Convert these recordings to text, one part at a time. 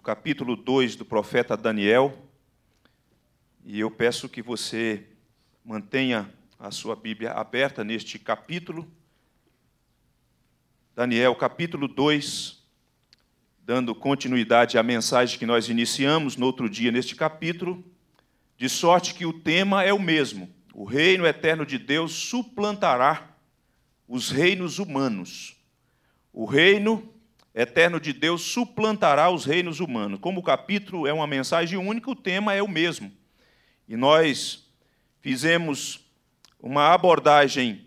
no capítulo 2 do profeta Daniel. E eu peço que você mantenha a sua Bíblia aberta neste capítulo. Daniel, capítulo 2, dando continuidade à mensagem que nós iniciamos no outro dia neste capítulo, de sorte que o tema é o mesmo: o reino eterno de Deus suplantará os reinos humanos. O reino eterno de Deus suplantará os reinos humanos. Como o capítulo é uma mensagem única, o tema é o mesmo. E nós fizemos uma abordagem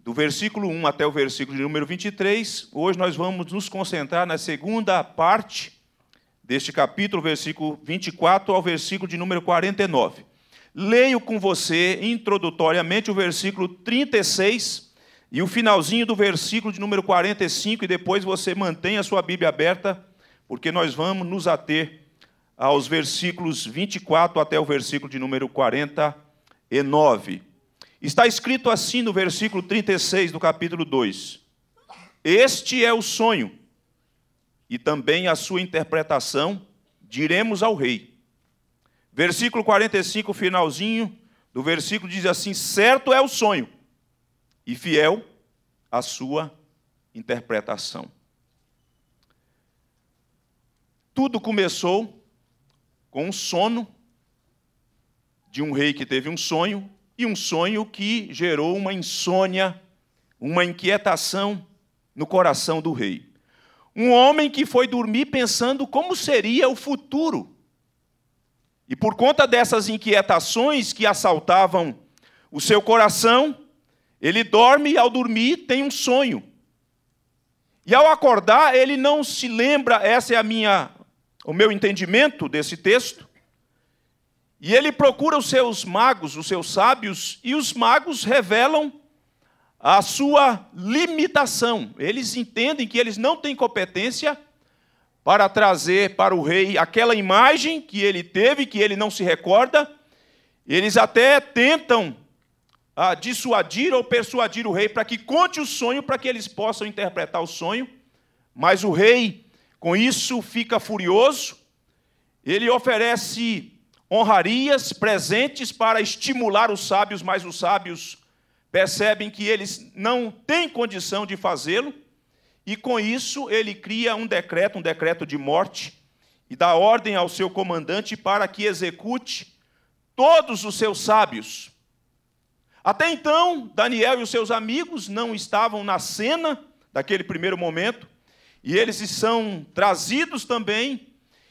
do versículo 1 até o versículo de número 23. Hoje nós vamos nos concentrar na segunda parte deste capítulo, versículo 24 ao versículo de número 49. Leio com você introdutoriamente o versículo 36 e o finalzinho do versículo de número 45, e depois você mantém a sua Bíblia aberta, porque nós vamos nos ater aos versículos 24 até o versículo de número 49. Está escrito assim no versículo 36 do capítulo 2: Este é o sonho, e também a sua interpretação, diremos ao rei. Versículo 45, finalzinho do versículo diz assim: Certo é o sonho e fiel a sua interpretação. Tudo começou com um sono de um rei que teve um sonho e um sonho que gerou uma insônia, uma inquietação no coração do rei. Um homem que foi dormir pensando como seria o futuro. E por conta dessas inquietações que assaltavam o seu coração, ele dorme e ao dormir tem um sonho. E ao acordar, ele não se lembra, essa é a minha o meu entendimento desse texto. E ele procura os seus magos, os seus sábios, e os magos revelam a sua limitação. Eles entendem que eles não têm competência para trazer para o rei aquela imagem que ele teve, que ele não se recorda. Eles até tentam a dissuadir ou persuadir o rei para que conte o sonho, para que eles possam interpretar o sonho. Mas o rei, com isso, fica furioso. Ele oferece honrarias, presentes para estimular os sábios, mas os sábios percebem que eles não têm condição de fazê-lo. E com isso, ele cria um decreto, um decreto de morte, e dá ordem ao seu comandante para que execute todos os seus sábios até então, Daniel e os seus amigos não estavam na cena daquele primeiro momento, e eles são trazidos também,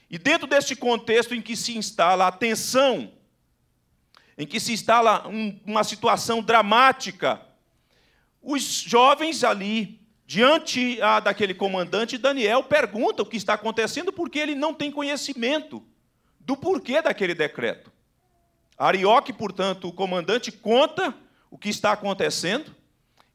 e dentro deste contexto em que se instala a tensão, em que se instala um, uma situação dramática, os jovens ali, diante ah, daquele comandante, Daniel pergunta o que está acontecendo, porque ele não tem conhecimento do porquê daquele decreto. Arioque, portanto, o comandante, conta o que está acontecendo.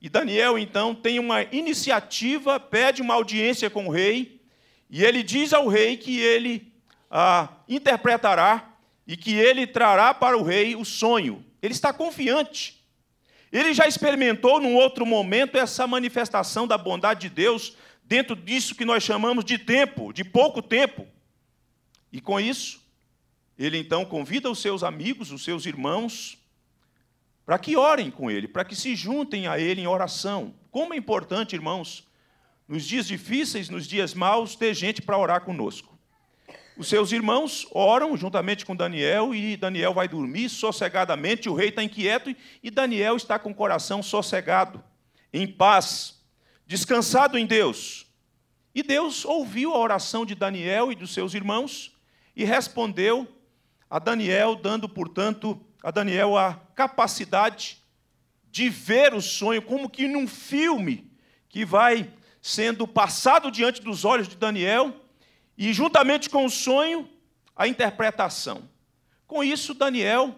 E Daniel, então, tem uma iniciativa, pede uma audiência com o rei, e ele diz ao rei que ele ah, interpretará e que ele trará para o rei o sonho. Ele está confiante. Ele já experimentou num outro momento essa manifestação da bondade de Deus dentro disso que nós chamamos de tempo, de pouco tempo. E com isso, ele então convida os seus amigos, os seus irmãos, para que orem com ele, para que se juntem a ele em oração. Como é importante, irmãos, nos dias difíceis, nos dias maus, ter gente para orar conosco. Os seus irmãos oram juntamente com Daniel e Daniel vai dormir sossegadamente. O rei está inquieto e Daniel está com o coração sossegado, em paz, descansado em Deus. E Deus ouviu a oração de Daniel e dos seus irmãos e respondeu a Daniel, dando, portanto, a Daniel a capacidade de ver o sonho como que num filme que vai sendo passado diante dos olhos de Daniel e juntamente com o sonho a interpretação. Com isso Daniel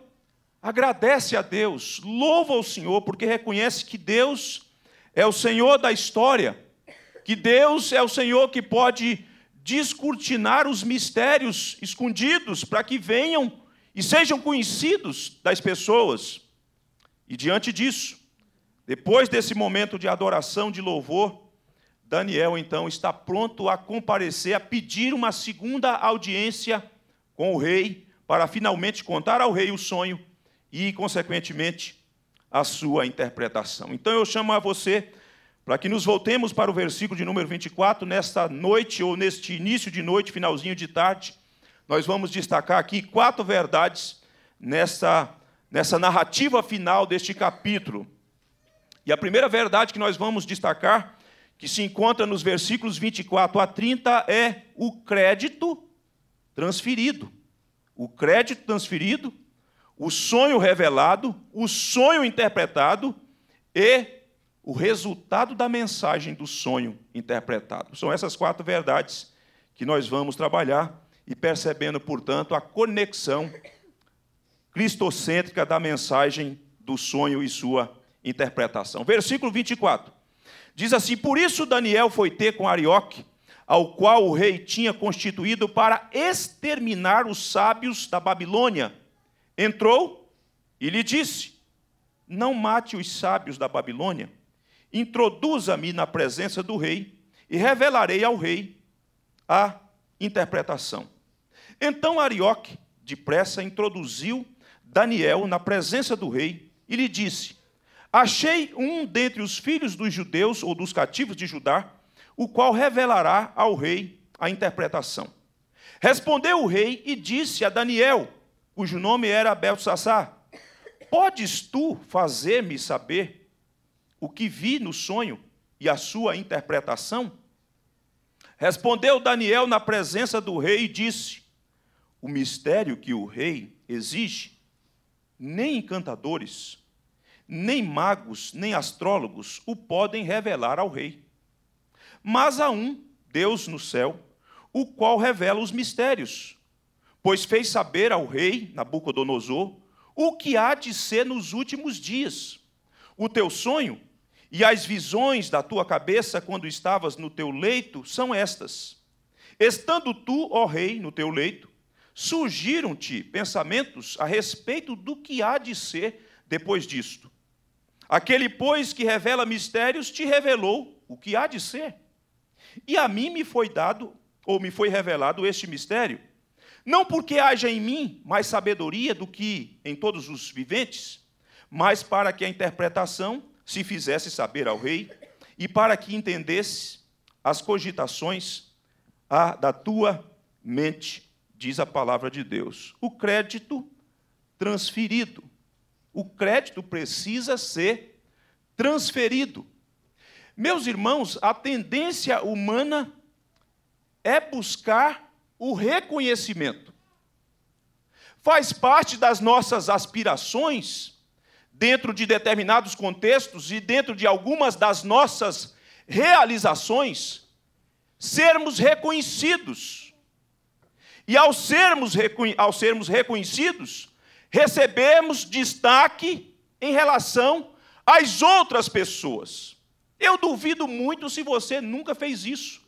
agradece a Deus, louva o Senhor porque reconhece que Deus é o Senhor da história, que Deus é o Senhor que pode descortinar os mistérios escondidos para que venham e sejam conhecidos das pessoas. E diante disso, depois desse momento de adoração, de louvor, Daniel então está pronto a comparecer, a pedir uma segunda audiência com o rei, para finalmente contar ao rei o sonho e, consequentemente, a sua interpretação. Então eu chamo a você para que nos voltemos para o versículo de número 24, nesta noite ou neste início de noite, finalzinho de tarde, nós vamos destacar aqui quatro verdades nessa, nessa narrativa final deste capítulo. E a primeira verdade que nós vamos destacar, que se encontra nos versículos 24 a 30, é o crédito transferido. O crédito transferido, o sonho revelado, o sonho interpretado e o resultado da mensagem do sonho interpretado. São essas quatro verdades que nós vamos trabalhar e percebendo, portanto, a conexão cristocêntrica da mensagem do sonho e sua interpretação. Versículo 24. Diz assim: Por isso Daniel foi ter com Arioque, ao qual o rei tinha constituído para exterminar os sábios da Babilônia. Entrou e lhe disse: Não mate os sábios da Babilônia introduza-me na presença do rei e revelarei ao rei a interpretação. Então Arioque, depressa, introduziu Daniel na presença do rei e lhe disse: Achei um dentre os filhos dos judeus ou dos cativos de Judá, o qual revelará ao rei a interpretação. Respondeu o rei e disse a Daniel, cujo nome era Belsassar: Podes tu fazer-me saber o que vi no sonho e a sua interpretação? Respondeu Daniel na presença do rei e disse: O mistério que o rei exige, nem encantadores, nem magos, nem astrólogos o podem revelar ao rei. Mas há um, Deus no céu, o qual revela os mistérios, pois fez saber ao rei Nabucodonosor o que há de ser nos últimos dias. O teu sonho e as visões da tua cabeça quando estavas no teu leito são estas: Estando tu, ó rei, no teu leito, surgiram-te pensamentos a respeito do que há de ser depois disto. Aquele, pois, que revela mistérios, te revelou o que há de ser. E a mim me foi dado, ou me foi revelado este mistério, não porque haja em mim mais sabedoria do que em todos os viventes, mas para que a interpretação se fizesse saber ao rei, e para que entendesse as cogitações da tua mente, diz a palavra de Deus. O crédito transferido. O crédito precisa ser transferido. Meus irmãos, a tendência humana é buscar o reconhecimento. Faz parte das nossas aspirações dentro de determinados contextos e dentro de algumas das nossas realizações, sermos reconhecidos. E ao sermos, ao sermos reconhecidos, recebemos destaque em relação às outras pessoas. Eu duvido muito se você nunca fez isso.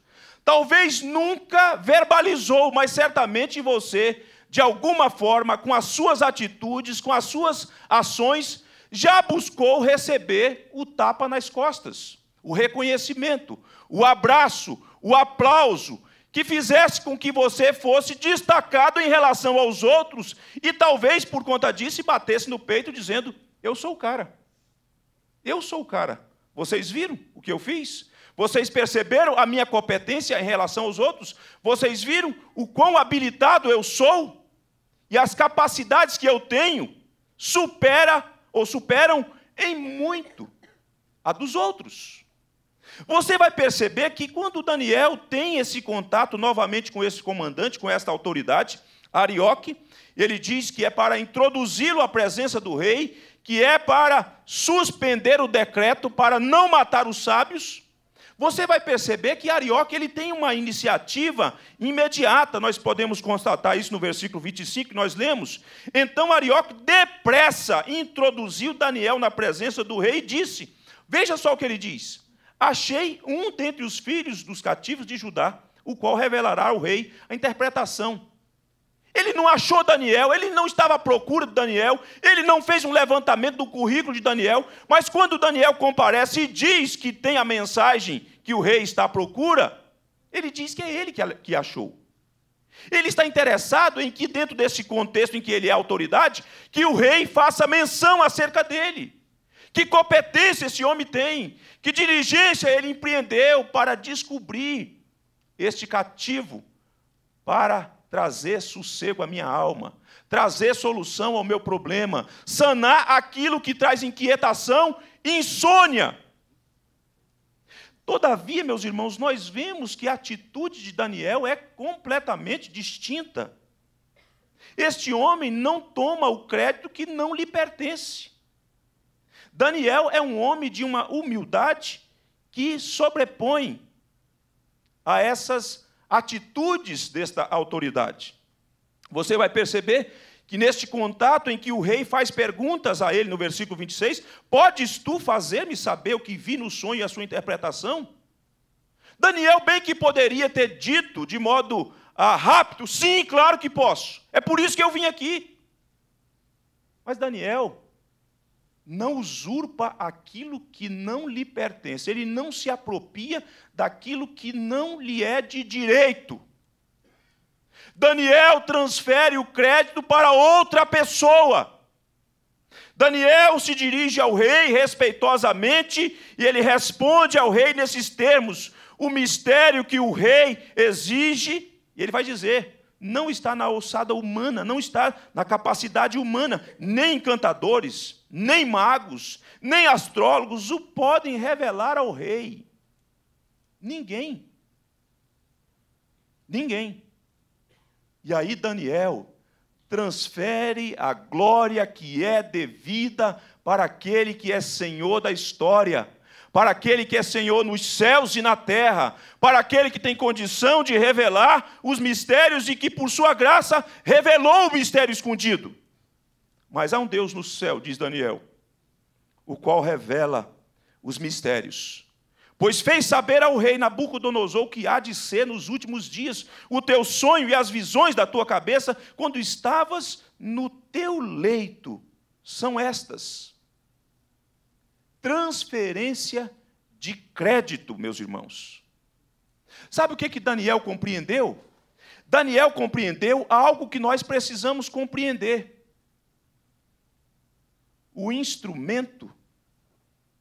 Talvez nunca verbalizou, mas certamente você, de alguma forma, com as suas atitudes, com as suas ações, já buscou receber o tapa nas costas, o reconhecimento, o abraço, o aplauso, que fizesse com que você fosse destacado em relação aos outros e talvez por conta disso batesse no peito dizendo: Eu sou o cara. Eu sou o cara. Vocês viram o que eu fiz? Vocês perceberam a minha competência em relação aos outros? Vocês viram o quão habilitado eu sou? E as capacidades que eu tenho supera ou superam em muito a dos outros. Você vai perceber que quando Daniel tem esse contato novamente com esse comandante, com esta autoridade, Arioque, ele diz que é para introduzi-lo à presença do rei, que é para suspender o decreto para não matar os sábios, você vai perceber que Arioque ele tem uma iniciativa imediata, nós podemos constatar isso no versículo 25 que nós lemos. Então Arioque depressa introduziu Daniel na presença do rei e disse: Veja só o que ele diz: Achei um dentre os filhos dos cativos de Judá, o qual revelará ao rei a interpretação. Ele não achou Daniel, ele não estava à procura de Daniel, ele não fez um levantamento do currículo de Daniel, mas quando Daniel comparece e diz que tem a mensagem que o rei está à procura, ele diz que é ele que achou. Ele está interessado em que, dentro desse contexto em que ele é autoridade, que o rei faça menção acerca dele. Que competência esse homem tem, que diligência ele empreendeu para descobrir este cativo, para trazer sossego à minha alma, trazer solução ao meu problema, sanar aquilo que traz inquietação e insônia. Todavia, meus irmãos, nós vemos que a atitude de Daniel é completamente distinta. Este homem não toma o crédito que não lhe pertence. Daniel é um homem de uma humildade que sobrepõe a essas atitudes desta autoridade. Você vai perceber que neste contato em que o rei faz perguntas a ele no versículo 26, podes tu fazer-me saber o que vi no sonho e a sua interpretação? Daniel bem que poderia ter dito de modo ah, rápido, sim, claro que posso. É por isso que eu vim aqui. Mas Daniel não usurpa aquilo que não lhe pertence, ele não se apropria daquilo que não lhe é de direito. Daniel transfere o crédito para outra pessoa. Daniel se dirige ao rei respeitosamente e ele responde ao rei nesses termos: o mistério que o rei exige, e ele vai dizer: não está na alçada humana, não está na capacidade humana, nem encantadores, nem magos, nem astrólogos o podem revelar ao rei. Ninguém. Ninguém. E aí Daniel transfere a glória que é devida para aquele que é Senhor da história, para aquele que é Senhor nos céus e na terra, para aquele que tem condição de revelar os mistérios e que, por sua graça, revelou o mistério escondido. Mas há um Deus no céu, diz Daniel, o qual revela os mistérios. Pois fez saber ao rei Nabucodonosor o que há de ser nos últimos dias, o teu sonho e as visões da tua cabeça, quando estavas no teu leito, são estas: transferência de crédito, meus irmãos. Sabe o que, que Daniel compreendeu? Daniel compreendeu algo que nós precisamos compreender. O instrumento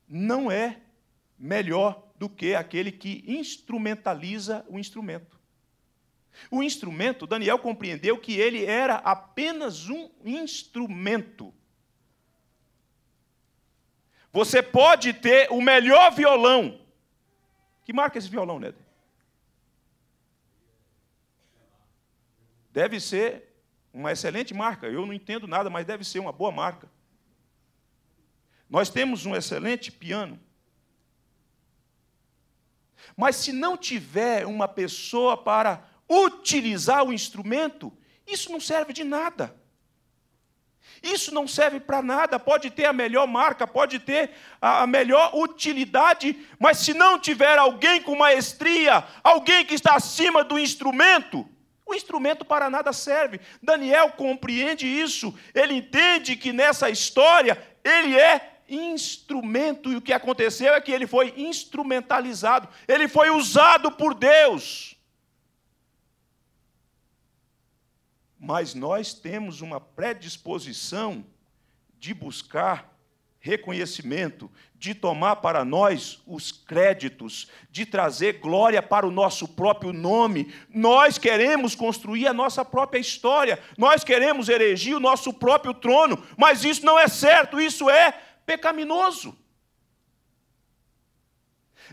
não é melhor do que aquele que instrumentaliza o instrumento. O instrumento, Daniel compreendeu que ele era apenas um instrumento. Você pode ter o melhor violão. Que marca esse violão, Ned? Deve ser uma excelente marca. Eu não entendo nada, mas deve ser uma boa marca. Nós temos um excelente piano. Mas se não tiver uma pessoa para utilizar o instrumento, isso não serve de nada. Isso não serve para nada. Pode ter a melhor marca, pode ter a melhor utilidade, mas se não tiver alguém com maestria, alguém que está acima do instrumento, o instrumento para nada serve. Daniel compreende isso. Ele entende que nessa história ele é instrumento, e o que aconteceu é que ele foi instrumentalizado, ele foi usado por Deus. Mas nós temos uma predisposição de buscar reconhecimento, de tomar para nós os créditos, de trazer glória para o nosso próprio nome. Nós queremos construir a nossa própria história, nós queremos erigir o nosso próprio trono, mas isso não é certo, isso é pecaminoso.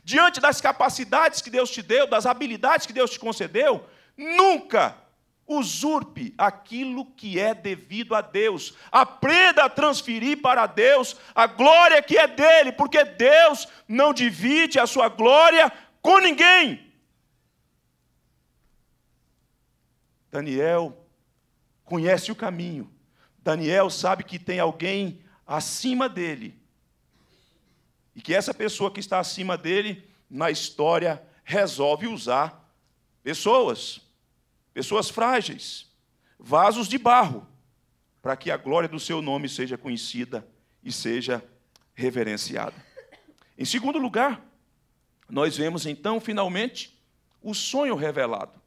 Diante das capacidades que Deus te deu, das habilidades que Deus te concedeu, nunca usurpe aquilo que é devido a Deus. Aprenda a transferir para Deus a glória que é dele, porque Deus não divide a sua glória com ninguém. Daniel conhece o caminho. Daniel sabe que tem alguém acima dele. E que essa pessoa que está acima dele, na história, resolve usar pessoas, pessoas frágeis, vasos de barro, para que a glória do seu nome seja conhecida e seja reverenciada. Em segundo lugar, nós vemos então, finalmente, o sonho revelado.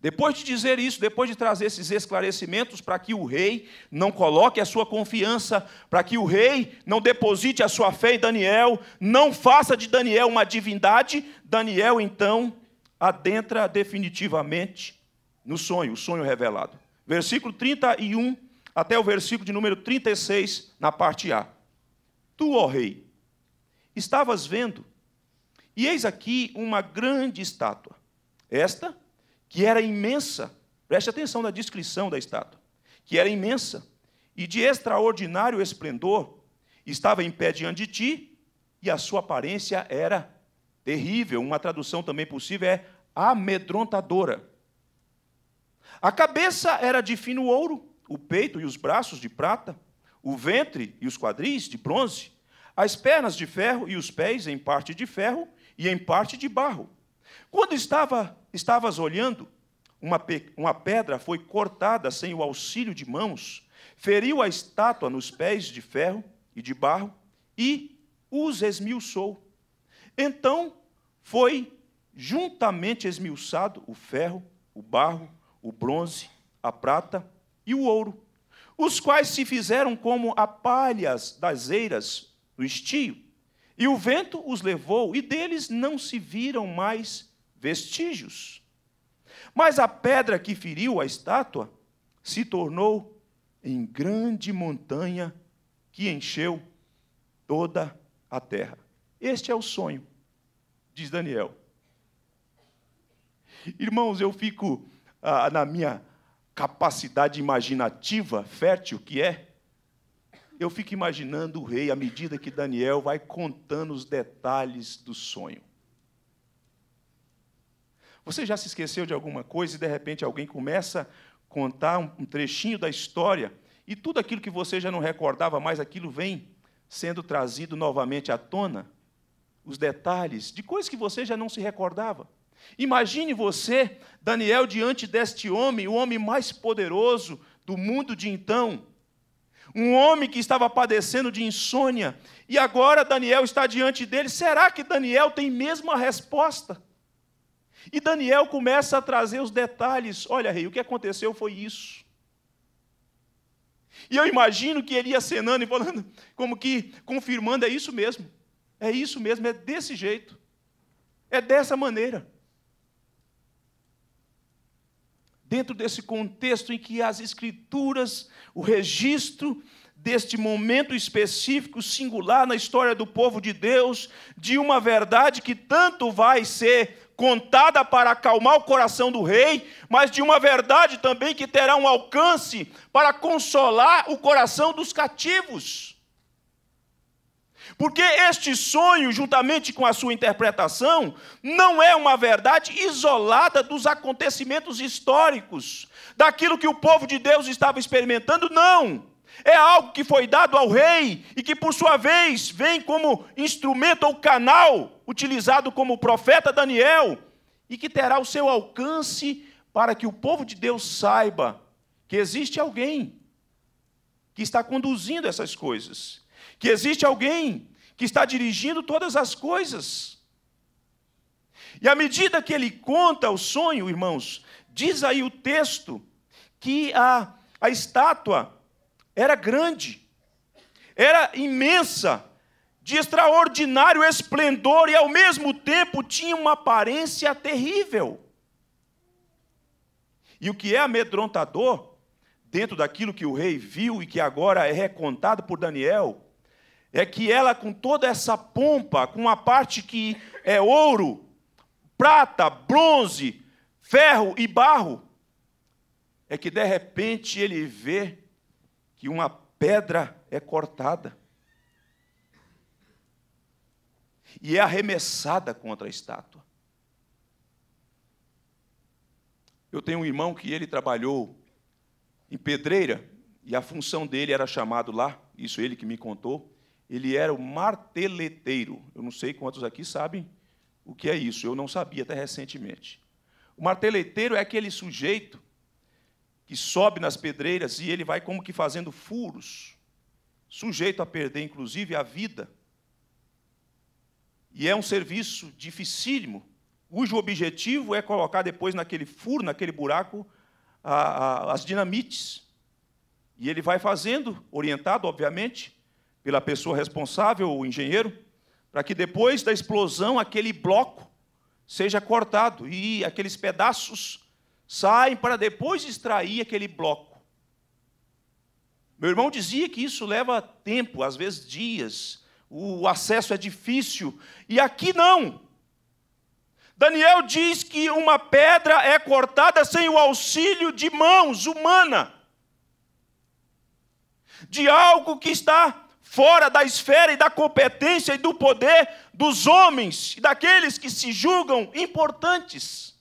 Depois de dizer isso, depois de trazer esses esclarecimentos para que o rei não coloque a sua confiança, para que o rei não deposite a sua fé em Daniel, não faça de Daniel uma divindade, Daniel então adentra definitivamente no sonho, o sonho revelado. Versículo 31 até o versículo de número 36, na parte A. Tu, ó rei, estavas vendo, e eis aqui uma grande estátua. Esta que era imensa, preste atenção na descrição da estátua, que era imensa e de extraordinário esplendor, estava em pé diante de ti, e a sua aparência era terrível. Uma tradução também possível é amedrontadora. A cabeça era de fino ouro, o peito e os braços de prata, o ventre e os quadris de bronze, as pernas de ferro e os pés em parte de ferro e em parte de barro. Quando estava, estavas olhando, uma, uma pedra foi cortada sem o auxílio de mãos, feriu a estátua nos pés de ferro e de barro e os esmiuçou. Então foi juntamente esmiuçado o ferro, o barro, o bronze, a prata e o ouro, os quais se fizeram como a palhas das eiras no estio. E o vento os levou, e deles não se viram mais vestígios. Mas a pedra que feriu a estátua se tornou em grande montanha que encheu toda a terra. Este é o sonho, diz Daniel. Irmãos, eu fico ah, na minha capacidade imaginativa, fértil que é, eu fico imaginando o rei à medida que Daniel vai contando os detalhes do sonho. Você já se esqueceu de alguma coisa e de repente alguém começa a contar um trechinho da história e tudo aquilo que você já não recordava mais, aquilo vem sendo trazido novamente à tona? Os detalhes de coisas que você já não se recordava. Imagine você, Daniel, diante deste homem, o homem mais poderoso do mundo de então. Um homem que estava padecendo de insônia, e agora Daniel está diante dele. Será que Daniel tem mesmo a resposta? E Daniel começa a trazer os detalhes. Olha, rei, o que aconteceu foi isso. E eu imagino que ele ia acenando e falando, como que confirmando, é isso mesmo. É isso mesmo, é desse jeito. É dessa maneira. Dentro desse contexto em que as escrituras, o registro deste momento específico, singular na história do povo de Deus, de uma verdade que tanto vai ser contada para acalmar o coração do rei, mas de uma verdade também que terá um alcance para consolar o coração dos cativos. Porque este sonho, juntamente com a sua interpretação, não é uma verdade isolada dos acontecimentos históricos, daquilo que o povo de Deus estava experimentando, não. É algo que foi dado ao rei e que, por sua vez, vem como instrumento ou canal utilizado como profeta Daniel e que terá o seu alcance para que o povo de Deus saiba que existe alguém que está conduzindo essas coisas, que existe alguém que está dirigindo todas as coisas. E à medida que ele conta o sonho, irmãos, diz aí o texto que a, a estátua era grande, era imensa, de extraordinário esplendor e ao mesmo tempo tinha uma aparência terrível. E o que é amedrontador, dentro daquilo que o rei viu e que agora é recontado por Daniel, é que ela, com toda essa pompa, com a parte que é ouro, prata, bronze, ferro e barro, é que de repente ele vê que uma pedra é cortada. e é arremessada contra a estátua. Eu tenho um irmão que ele trabalhou em pedreira e a função dele era chamado lá, isso ele que me contou, ele era o marteleteiro. Eu não sei quantos aqui sabem o que é isso, eu não sabia até recentemente. O marteleteiro é aquele sujeito que sobe nas pedreiras e ele vai como que fazendo furos, sujeito a perder inclusive a vida E é um serviço dificílimo, cujo objetivo é colocar depois naquele furo, naquele buraco, a, a, as dinamites. E ele vai fazendo, orientado, obviamente, pela pessoa responsável, o engenheiro, para que depois da explosão aquele bloco seja cortado e aqueles pedaços saem para depois extrair aquele bloco. Meu irmão dizia que isso leva tempo, às vezes dias, o acesso é difícil, e aqui não. Daniel diz que uma pedra é cortada sem o auxílio de mãos humana, de algo que está fora da esfera e da competência e do poder dos homens e daqueles que se julgam importantes.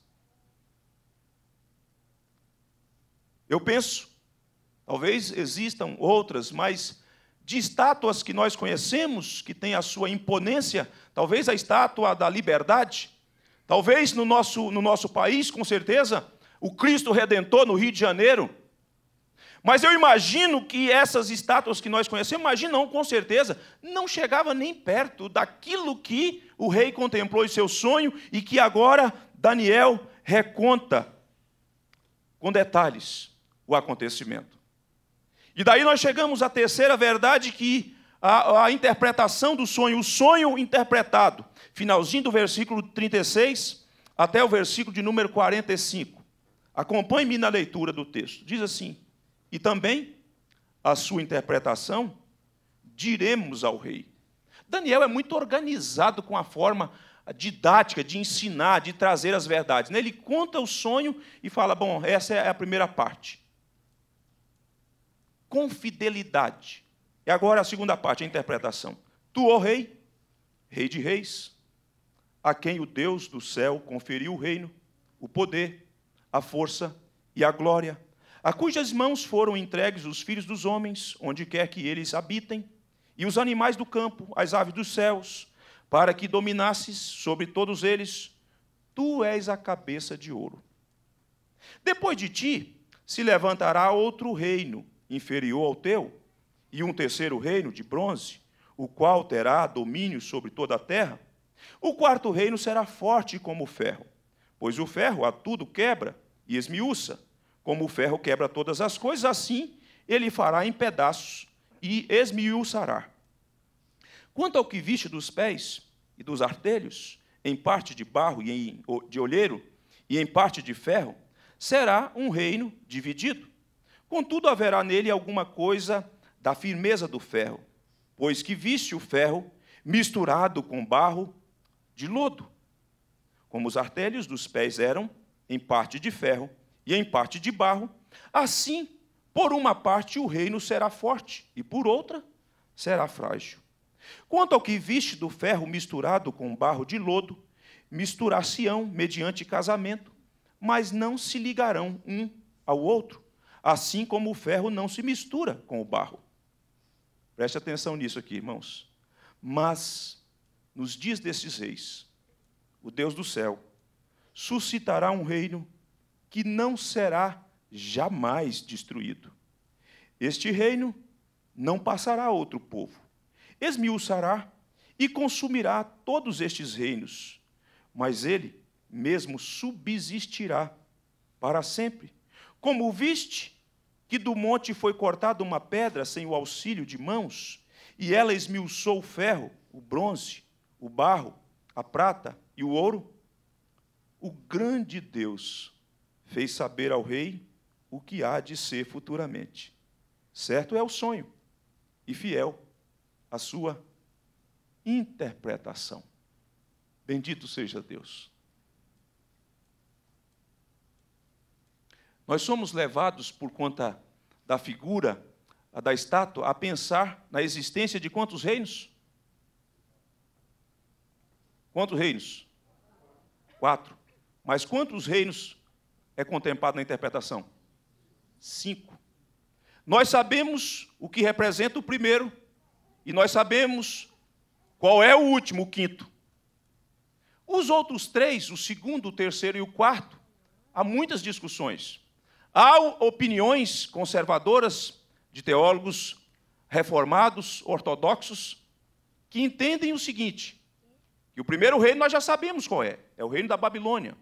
Eu penso, talvez existam outras, mas de estátuas que nós conhecemos, que tem a sua imponência, talvez a estátua da liberdade, talvez no nosso, no nosso país, com certeza, o Cristo Redentor no Rio de Janeiro, mas eu imagino que essas estátuas que nós conhecemos, imagino com certeza, não chegava nem perto daquilo que o rei contemplou em seu sonho e que agora Daniel reconta com detalhes o acontecimento. E daí nós chegamos à terceira verdade que a, a interpretação do sonho, o sonho interpretado, finalzinho do versículo 36 até o versículo de número 45. Acompanhe-me na leitura do texto. Diz assim: e também a sua interpretação diremos ao rei. Daniel é muito organizado com a forma didática de ensinar, de trazer as verdades. Ele conta o sonho e fala: bom, essa é a primeira parte. Com fidelidade. E agora a segunda parte, a interpretação. Tu, ó rei, rei de reis, a quem o Deus do céu conferiu o reino, o poder, a força e a glória a cujas mãos foram entregues os filhos dos homens, onde quer que eles habitem, e os animais do campo, as aves dos céus, para que dominasses sobre todos eles, tu és a cabeça de ouro. Depois de ti se levantará outro reino inferior ao teu, e um terceiro reino de bronze, o qual terá domínio sobre toda a terra. O quarto reino será forte como o ferro, pois o ferro a tudo quebra e esmiuça como o ferro quebra todas as coisas, assim ele fará em pedaços e esmiuçará. Quanto ao que viste dos pés e dos artelhos, em parte de barro e de olheiro, e em parte de ferro, será um reino dividido. Contudo, haverá nele alguma coisa da firmeza do ferro, pois que viste o ferro misturado com barro de lodo. Como os artelhos dos pés eram em parte de ferro e em parte de barro, assim, por uma parte o reino será forte, e por outra será frágil. Quanto ao que viste do ferro misturado com barro de lodo, misturar-se-ão mediante casamento, mas não se ligarão um ao outro, assim como o ferro não se mistura com o barro. Preste atenção nisso aqui, irmãos. Mas, nos dias desses reis, o Deus do céu suscitará um reino que não será jamais destruído. Este reino não passará a outro povo, esmiuçará e consumirá todos estes reinos, mas ele mesmo subsistirá para sempre. Como viste que do monte foi cortada uma pedra sem o auxílio de mãos, e ela esmiuçou o ferro, o bronze, o barro, a prata e o ouro? O grande Deus fez saber ao rei o que há de ser futuramente. Certo é o sonho, e fiel a sua interpretação. Bendito seja Deus. Nós somos levados por conta da figura, da estátua, a pensar na existência de quantos reinos? Quantos reinos? Quatro. Mas quantos reinos é contemplado na interpretação? Cinco. Nós sabemos o que representa o primeiro, e nós sabemos qual é o último, o quinto. Os outros três, o segundo, o terceiro e o quarto, há muitas discussões. Há opiniões conservadoras de teólogos reformados, ortodoxos, que entendem o seguinte: E o primeiro reino nós já sabemos qual é: é o reino da Babilônia,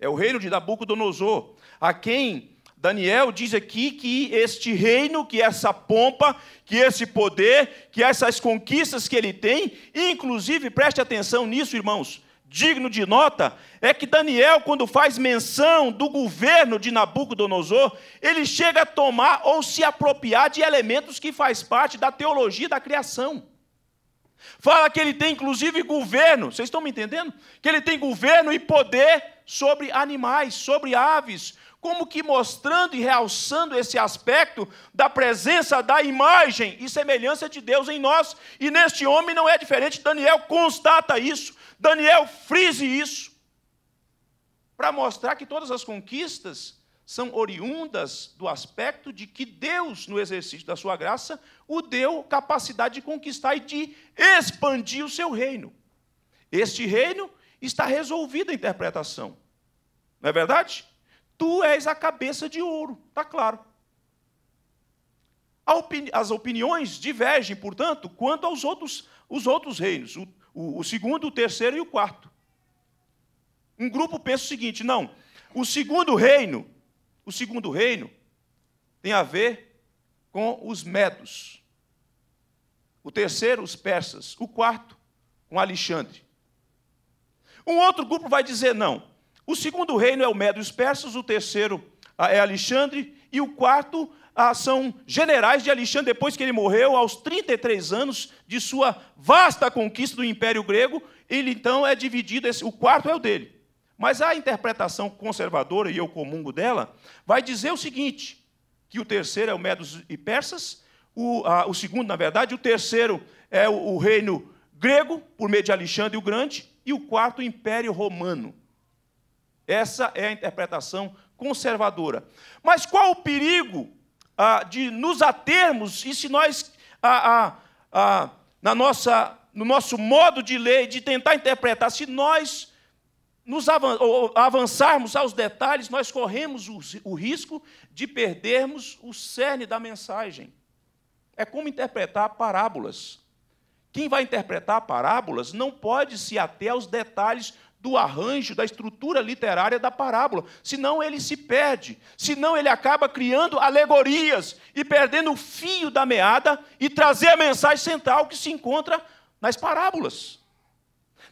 é o reino de Nabucodonosor, a quem Daniel diz aqui que este reino, que essa pompa, que esse poder, que essas conquistas que ele tem, inclusive preste atenção nisso, irmãos, digno de nota, é que Daniel, quando faz menção do governo de Nabucodonosor, ele chega a tomar ou se apropriar de elementos que faz parte da teologia da criação. Fala que ele tem inclusive governo, vocês estão me entendendo? Que ele tem governo e poder sobre animais, sobre aves, como que mostrando e realçando esse aspecto da presença da imagem e semelhança de Deus em nós. E neste homem não é diferente, Daniel constata isso, Daniel frise isso, para mostrar que todas as conquistas são oriundas do aspecto de que Deus, no exercício da sua graça, o deu capacidade de conquistar e de expandir o seu reino. Este reino está resolvido a interpretação. Não é verdade? Tu és a cabeça de ouro, está claro. As opiniões divergem, portanto, quanto aos outros, os outros reinos, o, o, o segundo, o terceiro e o quarto. Um grupo pensa o seguinte: não, o segundo reino, o segundo reino tem a ver com os medos. O terceiro, os persas. O quarto, com Alexandre. Um outro grupo vai dizer não. O segundo reino é o Médio e os persas, o terceiro ah, é Alexandre, e o quarto ah, são generais de Alexandre, depois que ele morreu, aos 33 anos de sua vasta conquista do Império Grego, ele então é dividido, o quarto é o dele. Mas a interpretação conservadora, e eu comungo dela, vai dizer o seguinte: que o terceiro é o Médios e Persas, o, a, o segundo, na verdade, o terceiro é o, o reino grego, por meio de Alexandre o Grande, e o quarto, o Império Romano. Essa é a interpretação conservadora. Mas qual o perigo de nos atermos e se nós, na nossa, no nosso modo de ler, de tentar interpretar, se nós nos avançarmos aos detalhes, nós corremos o, risco de perdermos o cerne da mensagem. É como interpretar parábolas. Quem vai interpretar parábolas não pode se ater aos detalhes do arranjo, da estrutura literária da parábola. Senão ele se perde. Senão ele acaba criando alegorias e perdendo o fio da meada e trazer a mensagem central que se encontra nas parábolas.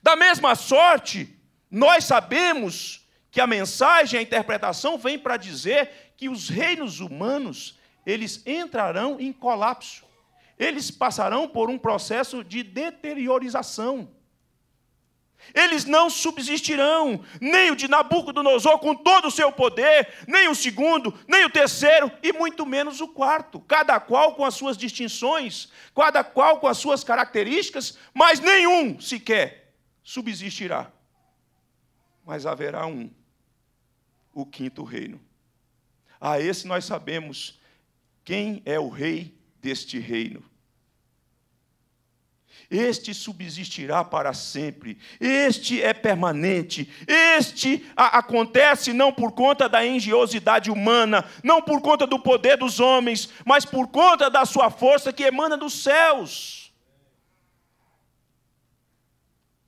Da mesma sorte, nós sabemos que a mensagem, a interpretação vem para dizer que os reinos humanos, eles entrarão em colapso. Eles passarão por um processo de deteriorização. Eles não subsistirão, nem o de Nabucodonosor com todo o seu poder, nem o segundo, nem o terceiro, e muito menos o quarto, cada qual com as suas distinções, cada qual com as suas características, mas nenhum sequer subsistirá. Mas haverá um, o quinto reino. A esse nós sabemos quem é o rei deste reino este subsistirá para sempre, este é permanente, este acontece não por conta da engenhosidade humana, não por conta do poder dos homens, mas por conta da sua força que emana dos céus.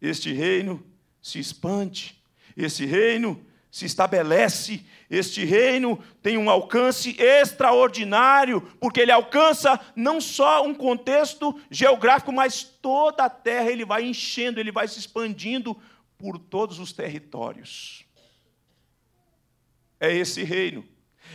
Este reino se expande, esse reino se estabelece, este reino tem um alcance extraordinário, porque ele alcança não só um contexto geográfico, mas toda a terra ele vai enchendo, ele vai se expandindo por todos os territórios. É esse reino.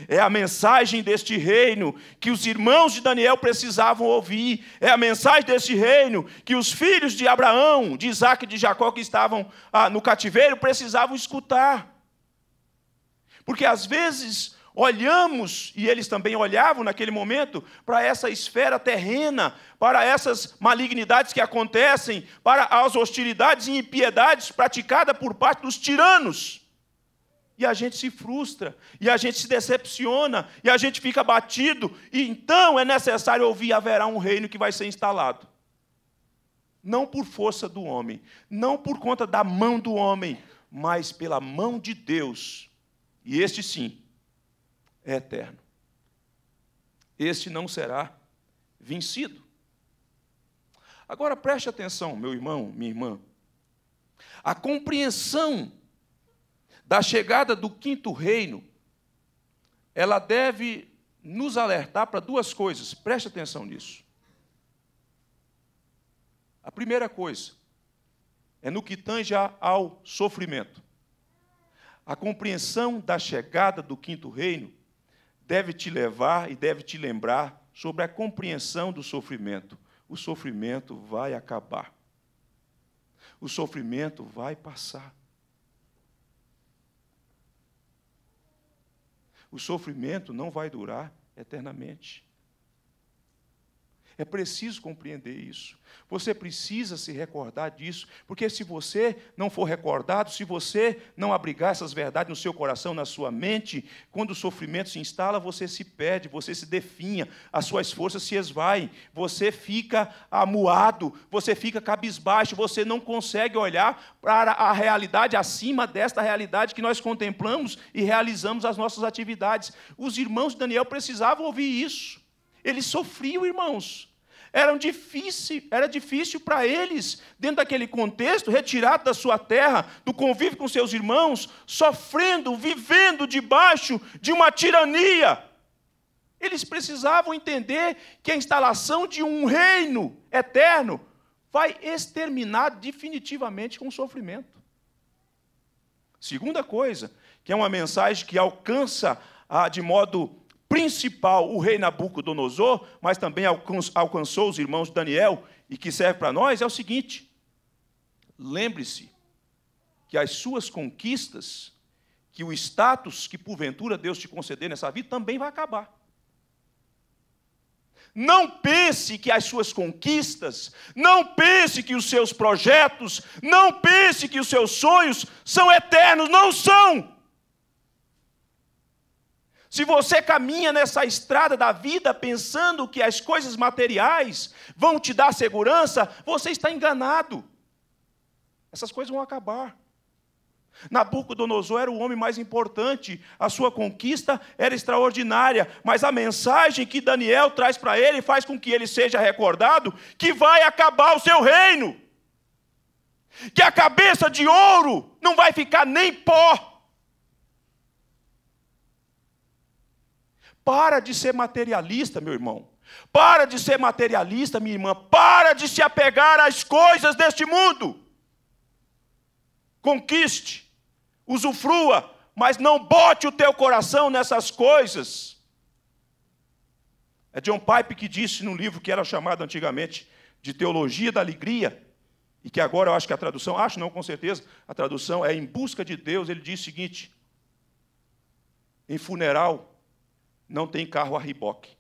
É a mensagem deste reino que os irmãos de Daniel precisavam ouvir. É a mensagem deste reino que os filhos de Abraão, de Isaac e de Jacó que estavam ah, no cativeiro precisavam escutar. Porque às vezes olhamos, e eles também olhavam naquele momento, para essa esfera terrena, para essas malignidades que acontecem, para as hostilidades e impiedades praticadas por parte dos tiranos. E a gente se frustra, e a gente se decepciona, e a gente fica batido, e então é necessário ouvir: haverá um reino que vai ser instalado. Não por força do homem, não por conta da mão do homem, mas pela mão de Deus e este sim é eterno. Este não será vencido. Agora preste atenção, meu irmão, minha irmã. A compreensão da chegada do quinto reino, ela deve nos alertar para duas coisas, preste atenção nisso. A primeira coisa é no que tange ao sofrimento. A compreensão da chegada do quinto reino deve te levar e deve te lembrar sobre a compreensão do sofrimento. O sofrimento vai acabar. O sofrimento vai passar. O sofrimento não vai durar eternamente. É preciso compreender isso. Você precisa se recordar disso, porque se você não for recordado, se você não abrigar essas verdades no seu coração, na sua mente, quando o sofrimento se instala, você se perde, você se definha, as suas forças se esvaem, você fica amuado, você fica cabisbaixo, você não consegue olhar para a realidade acima desta realidade que nós contemplamos e realizamos as nossas atividades. Os irmãos de Daniel precisavam ouvir isso. Eles sofriam, irmãos. Era difícil, era difícil para eles, dentro daquele contexto, retirado da sua terra, do convívio com seus irmãos, sofrendo, vivendo debaixo de uma tirania. Eles precisavam entender que a instalação de um reino eterno vai exterminar definitivamente com o sofrimento. Segunda coisa, que é uma mensagem que alcança ah, de modo principal o rei Nabucodonosor, mas também alcançou os irmãos Daniel e que serve para nós, é o seguinte: lembre-se que as suas conquistas, que o status que porventura Deus te conceder nessa vida também vai acabar. Não pense que as suas conquistas, não pense que os seus projetos, não pense que os seus sonhos são eternos, não são. Se você caminha nessa estrada da vida pensando que as coisas materiais vão te dar segurança, você está enganado. Essas coisas vão acabar. Nabucodonosor era o homem mais importante, a sua conquista era extraordinária, mas a mensagem que Daniel traz para ele faz com que ele seja recordado que vai acabar o seu reino, que a cabeça de ouro não vai ficar nem pó, Para de ser materialista, meu irmão. Para de ser materialista, minha irmã. Para de se apegar às coisas deste mundo. Conquiste, usufrua, mas não bote o teu coração nessas coisas. É John Pipe que disse num livro que era chamado antigamente de Teologia da Alegria, e que agora eu acho que a tradução, acho não com certeza, a tradução é Em Busca de Deus. Ele diz o seguinte: em funeral, não tem carro a riboque.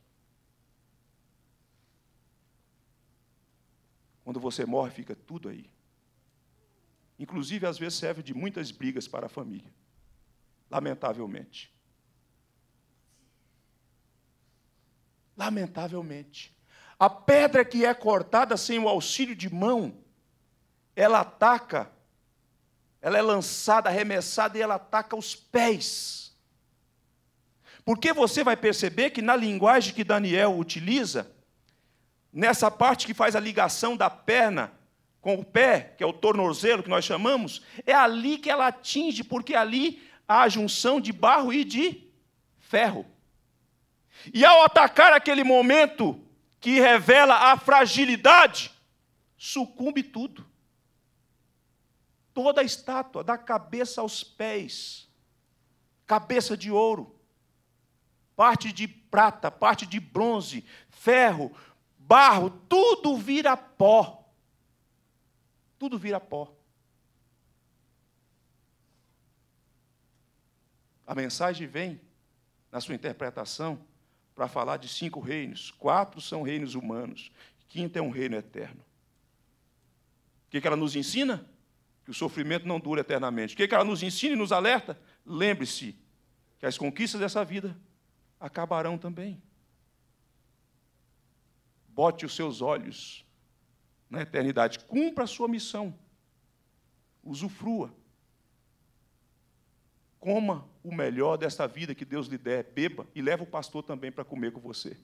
Quando você morre, fica tudo aí. Inclusive, às vezes, serve de muitas brigas para a família. Lamentavelmente. Lamentavelmente. A pedra que é cortada sem o auxílio de mão, ela ataca, ela é lançada, arremessada e ela ataca os pés. Porque você vai perceber que na linguagem que Daniel utiliza, nessa parte que faz a ligação da perna com o pé, que é o tornozelo que nós chamamos, é ali que ela atinge, porque ali há a junção de barro e de ferro. E ao atacar aquele momento que revela a fragilidade, sucumbe tudo. Toda a estátua, da cabeça aos pés, cabeça de ouro, parte de prata, parte de bronze, ferro, barro, tudo vira pó. Tudo vira pó. A mensagem vem, na sua interpretação, para falar de cinco reinos. Quatro são reinos humanos, quinto é um reino eterno. O que, ela nos ensina? Que o sofrimento não dura eternamente. O que ela nos ensina e nos alerta? Lembre-se que as conquistas dessa vida acabarão também. Bote os seus olhos na eternidade, cumpra a sua missão, usufrua, coma o melhor desta vida que Deus lhe der, beba e leva o pastor também para comer com você.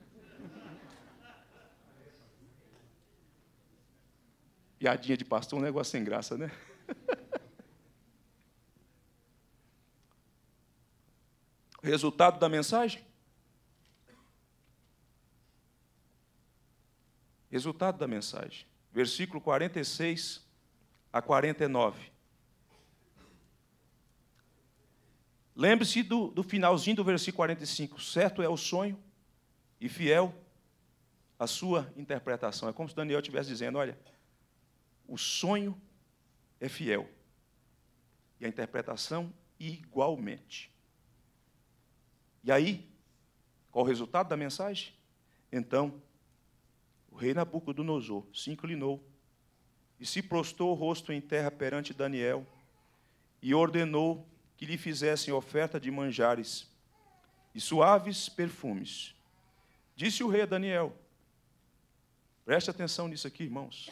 Piadinha de pastor, um negócio sem graça, né? Resultado da mensagem? Resultado da mensagem. Versículo 46 a 49. Lembre-se do, do finalzinho do versículo 45. Certo é o sonho e fiel a sua interpretação. É como se Daniel estivesse dizendo: olha, o sonho é fiel e a interpretação igualmente. E aí, qual o resultado da mensagem? Então, o rei Nabucodonosor se inclinou e se prostrou o rosto em terra perante Daniel e ordenou que lhe fizessem oferta de manjares e suaves perfumes. Disse o rei a Daniel: Preste atenção nisso aqui, irmãos.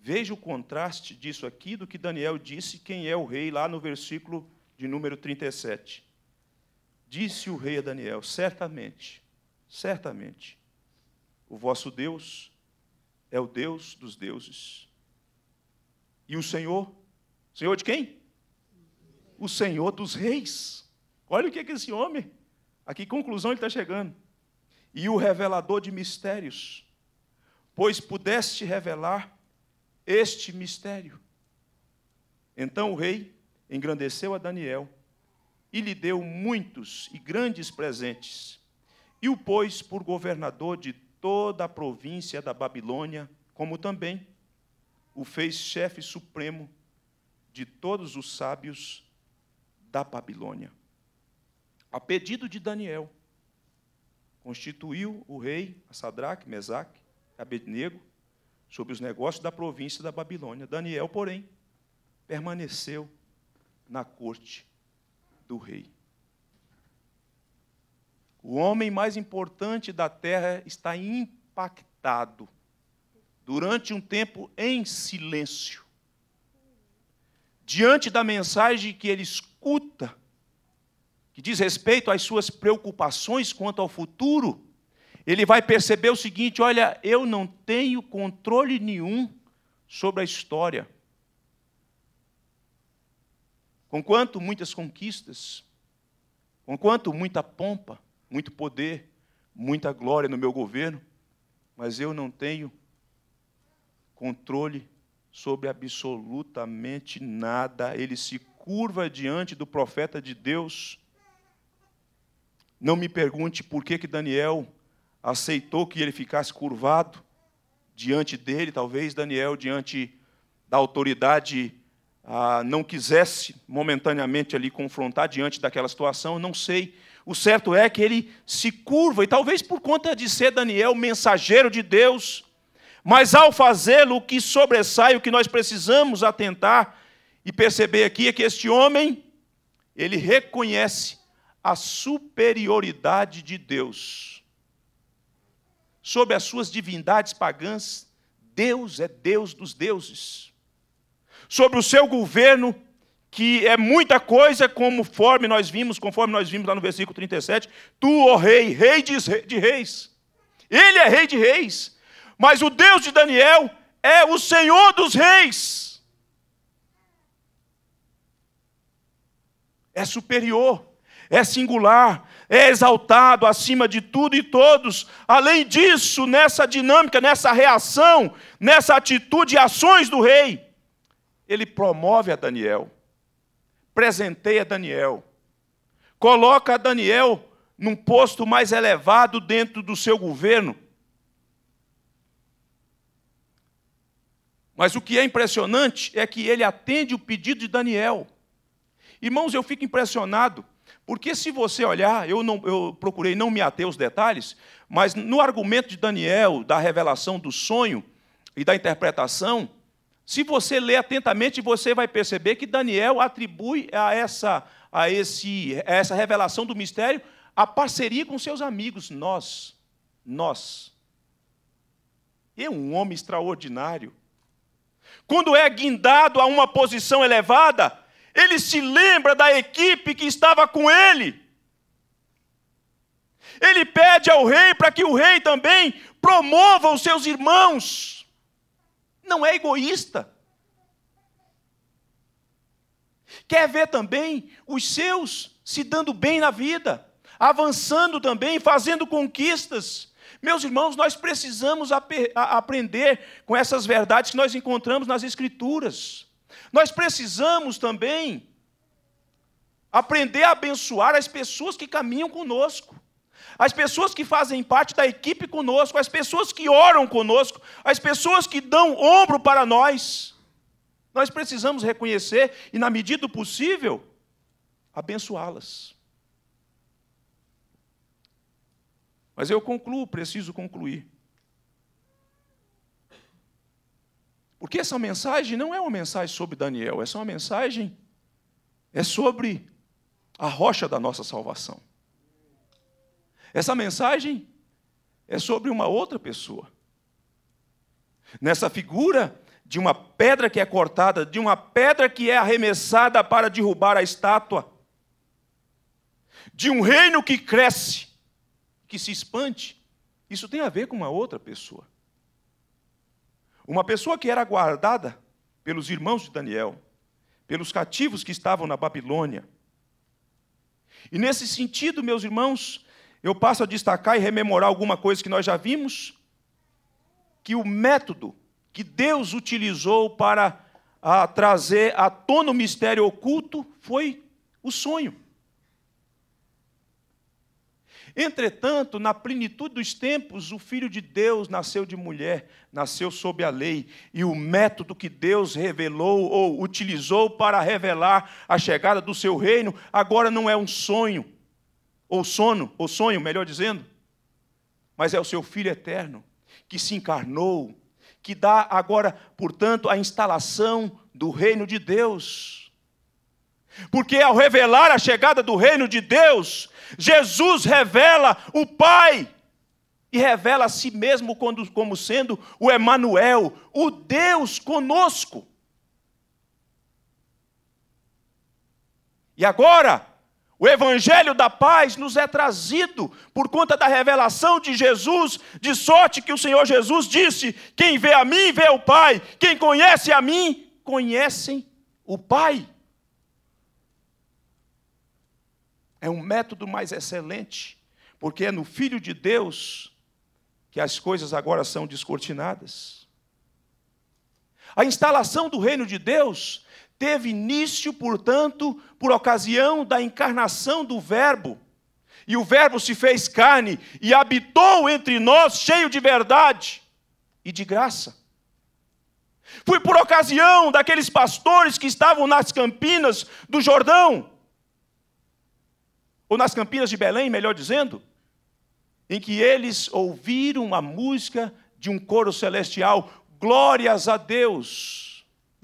Veja o contraste disso aqui do que Daniel disse quem é o rei lá no versículo de número 37. Disse o rei a Daniel: Certamente, certamente, o vosso Deus é o Deus dos deuses. E o Senhor, Senhor de quem? o Senhor dos reis. Olha o que é que esse homem, a que conclusão ele está chegando. E o revelador de mistérios, pois pudeste revelar este mistério. Então o rei engrandeceu a Daniel e lhe deu muitos e grandes presentes, e o pôs por governador de toda a província da Babilônia, como também o fez chefe supremo de todos os sábios da Babilônia. A pedido de Daniel, constituiu o rei Sadraque, Mesaque, Abednego sobre os negócios da província da Babilônia. Daniel, porém, permaneceu na corte do rei. O homem mais importante da terra está impactado durante um tempo em silêncio. Diante da mensagem que ele escuta, que diz respeito às suas preocupações quanto ao futuro, ele vai perceber o seguinte: olha, eu não tenho controle nenhum sobre a história. Conquanto muitas conquistas, conquanto muita pompa, muito poder, muita glória no meu governo, mas eu não tenho controle sobre absolutamente nada. Ele se curva diante do profeta de Deus. Não me pergunte por que, que Daniel aceitou que ele ficasse curvado diante dele, talvez Daniel, diante da autoridade, ah, não quisesse momentaneamente ali confrontar diante daquela situação, não sei. O certo é que ele se curva, e talvez por conta de ser Daniel mensageiro de Deus, mas ao fazê-lo, o que sobressai, o que nós precisamos atentar, e perceber aqui é que este homem, ele reconhece a superioridade de Deus sobre as suas divindades pagãs. Deus é Deus dos deuses. Sobre o seu governo, que é muita coisa, conforme nós vimos, conforme nós vimos lá no versículo 37, tu, ó rei, rei de reis. Ele é rei de reis. Mas o Deus de Daniel é o Senhor dos reis. é superior, é singular, é exaltado acima de tudo e todos. Além disso, nessa dinâmica, nessa reação, nessa atitude e ações do rei, ele promove a Daniel, presenteia Daniel, coloca Daniel num posto mais elevado dentro do seu governo. Mas o que é impressionante é que ele atende o pedido de Daniel. Irmãos, eu fico impressionado, porque se você olhar, eu, não, eu procurei não me ater aos detalhes, mas no argumento de Daniel, da revelação do sonho e da interpretação, se você ler atentamente, você vai perceber que Daniel atribui a essa, a esse, a essa revelação do mistério a parceria com seus amigos, nós, nós. É um homem extraordinário. Quando é guindado a uma posição elevada, ele se lembra da equipe que estava com ele. Ele pede ao rei para que o rei também promova os seus irmãos. Não é egoísta. Quer ver também os seus se dando bem na vida, avançando também, fazendo conquistas. Meus irmãos, nós precisamos ap aprender com essas verdades que nós encontramos nas Escrituras. Nós precisamos também aprender a abençoar as pessoas que caminham conosco, as pessoas que fazem parte da equipe conosco, as pessoas que oram conosco, as pessoas que dão ombro para nós. Nós precisamos reconhecer e, na medida do possível, abençoá-las. Mas eu concluo, preciso concluir. Porque essa mensagem não é uma mensagem sobre Daniel, essa é uma mensagem é sobre a rocha da nossa salvação. Essa mensagem é sobre uma outra pessoa. Nessa figura de uma pedra que é cortada, de uma pedra que é arremessada para derrubar a estátua, de um reino que cresce, que se expande, isso tem a ver com uma outra pessoa. Uma pessoa que era guardada pelos irmãos de Daniel, pelos cativos que estavam na Babilônia. E nesse sentido, meus irmãos, eu passo a destacar e rememorar alguma coisa que nós já vimos, que o método que Deus utilizou para a, trazer à tona o mistério oculto foi o sonho. Entretanto, na plenitude dos tempos, o Filho de Deus nasceu de mulher, nasceu sob a lei, e o método que Deus revelou ou utilizou para revelar a chegada do seu reino, agora não é um sonho, ou sono, ou sonho, melhor dizendo, mas é o seu Filho eterno, que se encarnou, que dá agora, portanto, a instalação do reino de Deus. Porque ao revelar a chegada do reino de Deus, Jesus revela o Pai e revela a si mesmo como sendo o Emanuel, o Deus conosco. E agora, o evangelho da paz nos é trazido por conta da revelação de Jesus, de sorte que o Senhor Jesus disse: Quem vê a mim, vê o Pai. Quem conhece a mim, conhecem o Pai. é um método mais excelente, porque é no Filho de Deus que as coisas agora são descortinadas. A instalação do reino de Deus teve início, portanto, por ocasião da encarnação do Verbo. E o Verbo se fez carne e habitou entre nós, cheio de verdade e de graça. Foi por ocasião daqueles pastores que estavam nas campinas do Jordão, ou nas campinas de Belém, melhor dizendo, em que eles ouviram a música de um coro celestial, glórias a Deus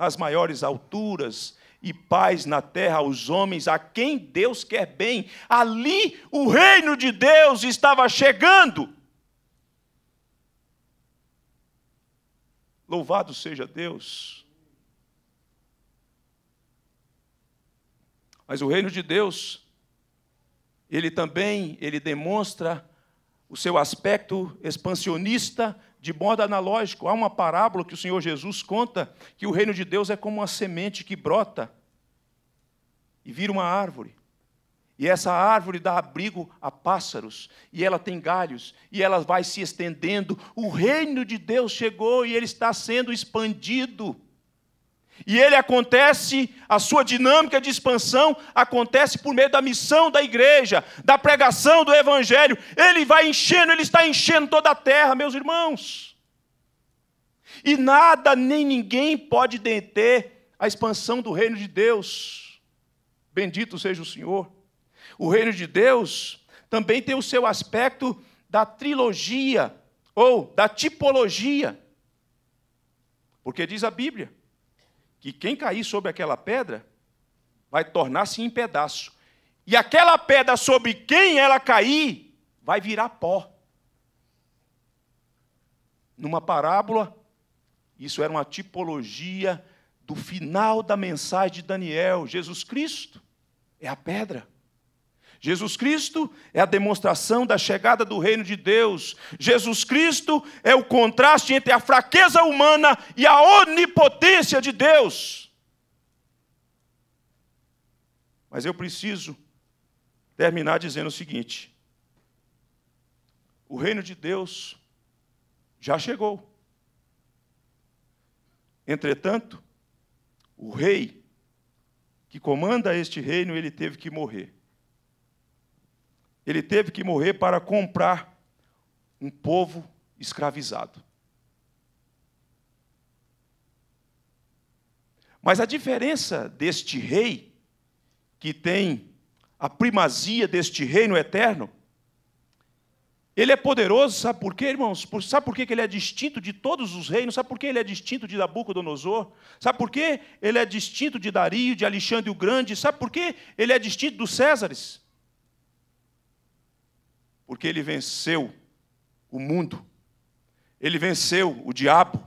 nas maiores alturas e paz na terra aos homens a quem Deus quer bem. Ali o reino de Deus estava chegando. Louvado seja Deus. Mas o reino de Deus ele também ele demonstra o seu aspecto expansionista de modo analógico. Há uma parábola que o Senhor Jesus conta que o reino de Deus é como uma semente que brota e vira uma árvore. E essa árvore dá abrigo a pássaros, e ela tem galhos, e ela vai se estendendo. O reino de Deus chegou e ele está sendo expandido. E ele acontece, a sua dinâmica de expansão acontece por meio da missão da igreja, da pregação do evangelho. Ele vai enchendo, ele está enchendo toda a terra, meus irmãos. E nada nem ninguém pode deter a expansão do reino de Deus. Bendito seja o Senhor. O reino de Deus também tem o seu aspecto da trilogia ou da tipologia. Porque diz a Bíblia que quem cair sobre aquela pedra vai tornar-se em pedaço. E aquela pedra sobre quem ela cair vai virar pó. Numa parábola, isso era uma tipologia do final da mensagem de Daniel. Jesus Cristo é a pedra. Jesus Cristo é a demonstração da chegada do reino de Deus. Jesus Cristo é o contraste entre a fraqueza humana e a onipotência de Deus. Mas eu preciso terminar dizendo o seguinte: o reino de Deus já chegou. Entretanto, o rei que comanda este reino, ele teve que morrer. Ele teve que morrer para comprar um povo escravizado. Mas a diferença deste rei, que tem a primazia deste reino eterno, ele é poderoso, sabe por quê, irmãos? Sabe por quê que ele é distinto de todos os reinos? Sabe por quê ele é distinto de Nabucodonosor? Sabe por quê ele é distinto de Dario, de Alexandre o Grande? Sabe por quê ele é distinto dos Césares? Porque ele venceu o mundo, ele venceu o diabo,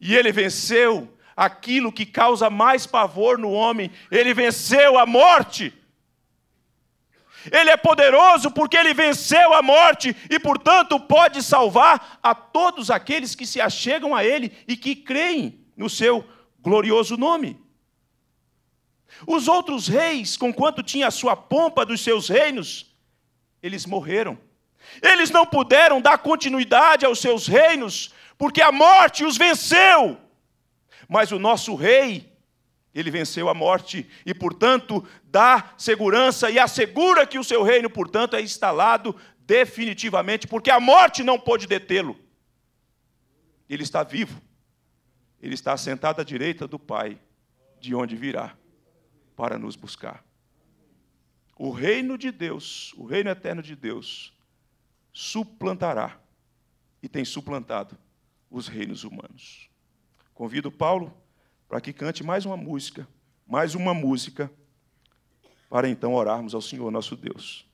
e ele venceu aquilo que causa mais pavor no homem, ele venceu a morte. Ele é poderoso porque ele venceu a morte e, portanto, pode salvar a todos aqueles que se achegam a ele e que creem no seu glorioso nome. Os outros reis, conquanto tinha a sua pompa dos seus reinos, eles morreram. Eles não puderam dar continuidade aos seus reinos, porque a morte os venceu. Mas o nosso rei, ele venceu a morte e, portanto, dá segurança e assegura que o seu reino, portanto, é instalado definitivamente, porque a morte não pôde detê-lo. Ele está vivo. Ele está sentado à direita do Pai, de onde virá para nos buscar. O reino de Deus, o reino eterno de Deus, suplantará e tem suplantado os reinos humanos. Convido Paulo para que cante mais uma música, mais uma música, para então orarmos ao Senhor nosso Deus.